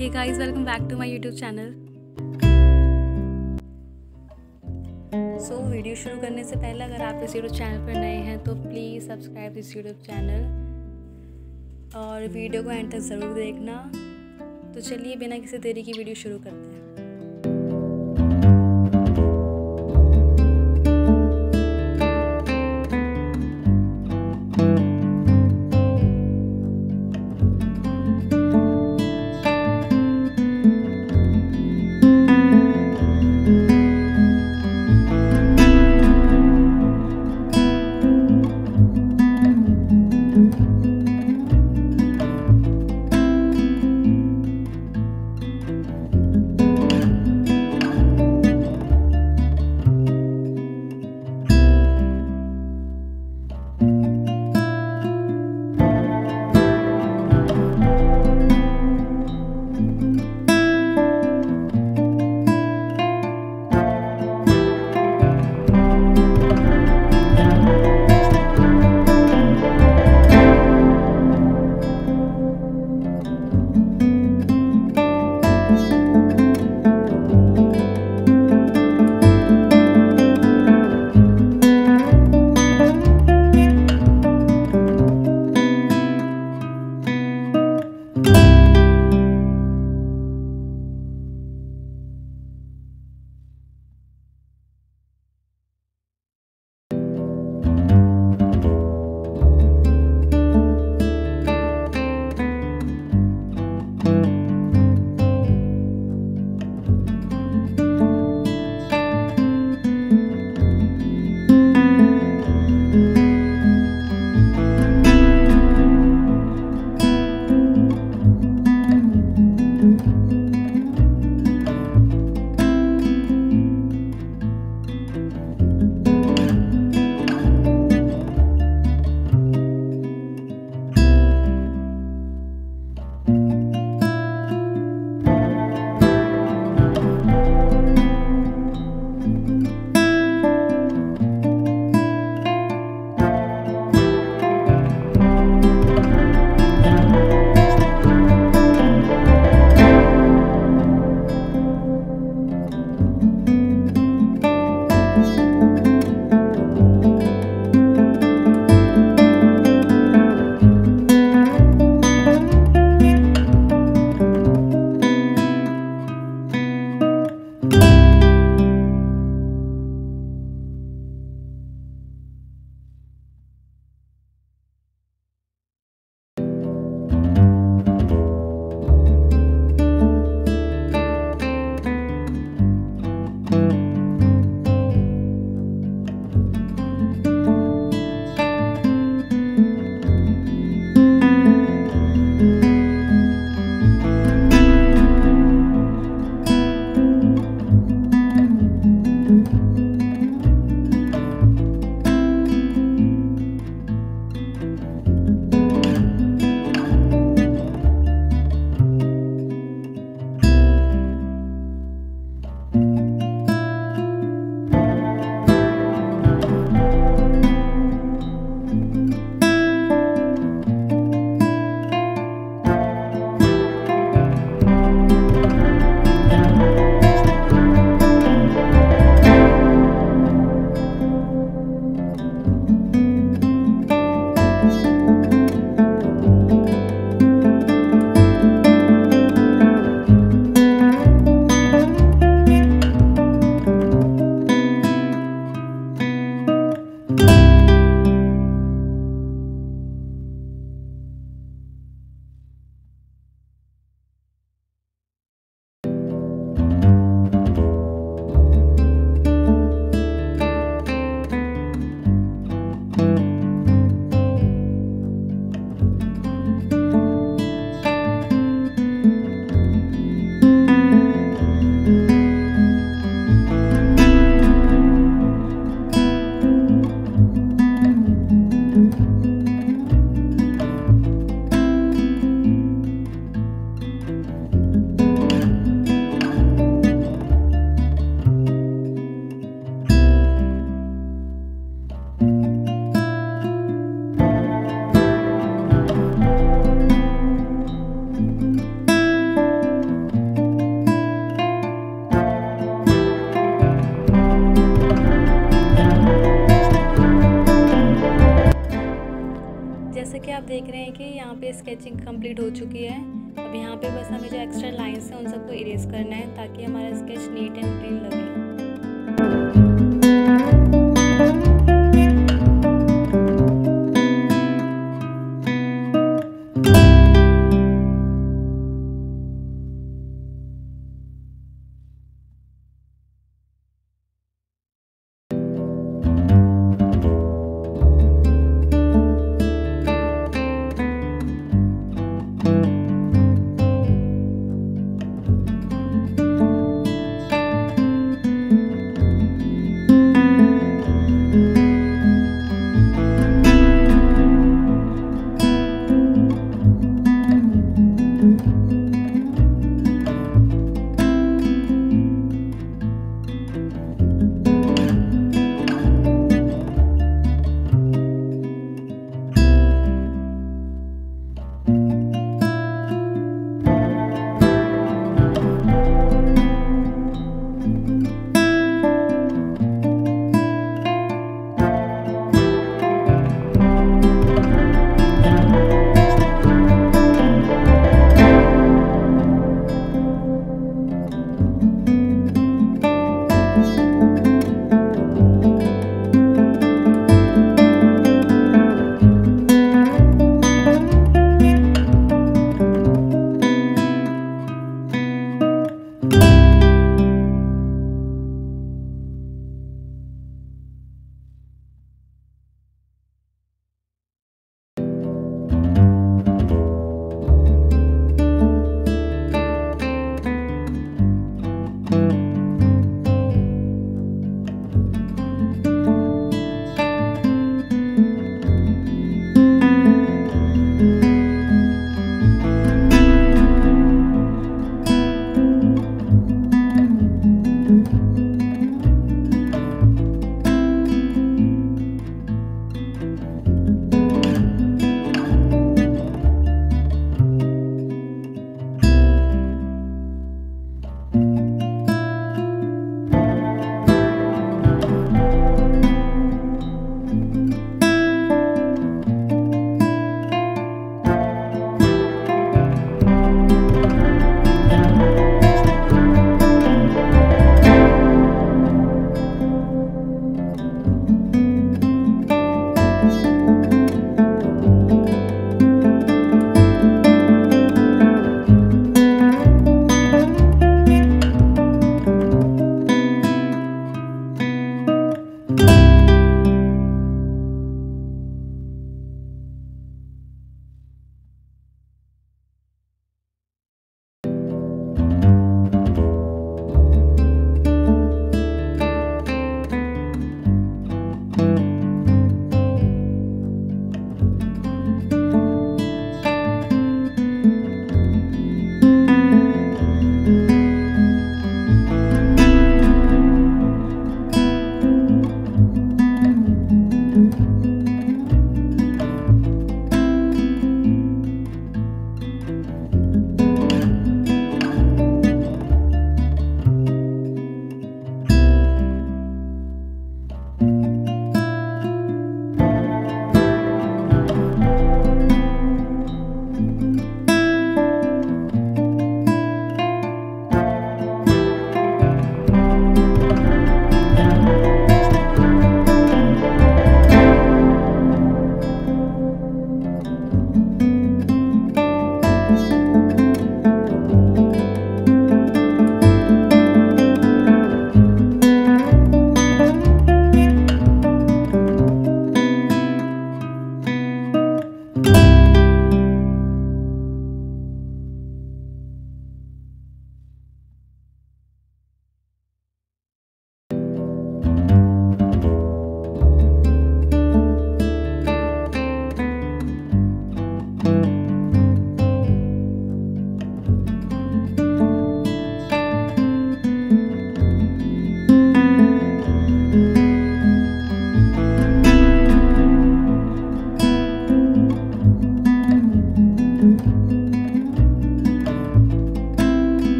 Hey guys welcome back to my YouTube channel so video शुरू करने से पहले अगर आप इस यूट्यूब चैनल पर नए हैं तो प्लीज़ सब्सक्राइब इस यूट्यूब चैनल और वीडियो को एंड तक ज़रूर देखना। तो चलिए बिना किसी देरी की वीडियो शुरू करते हैं।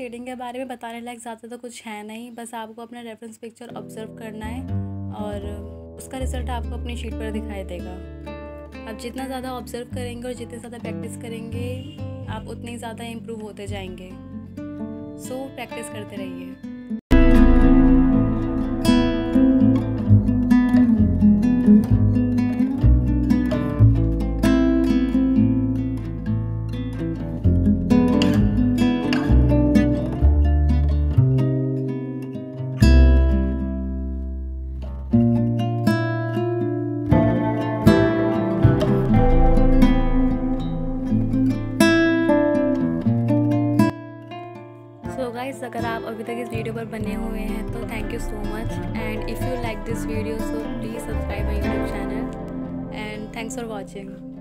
शेडिंग के बारे में बताने लायक ज़्यादा तो कुछ है नहीं। बस आपको अपना रेफरेंस पिक्चर ऑब्ज़र्व करना है और उसका रिज़ल्ट आपको अपनी शीट पर दिखाई देगा। आप जितना ज़्यादा ऑब्ज़र्व करेंगे और जितने ज़्यादा प्रैक्टिस करेंगे आप उतने ज़्यादा इम्प्रूव होते जाएँगे। सो so, प्रैक्टिस करते रहिए। much. And if you like this video so please subscribe my youtube channel. And thanks for watching.